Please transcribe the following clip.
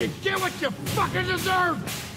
You get what you fucking deserve!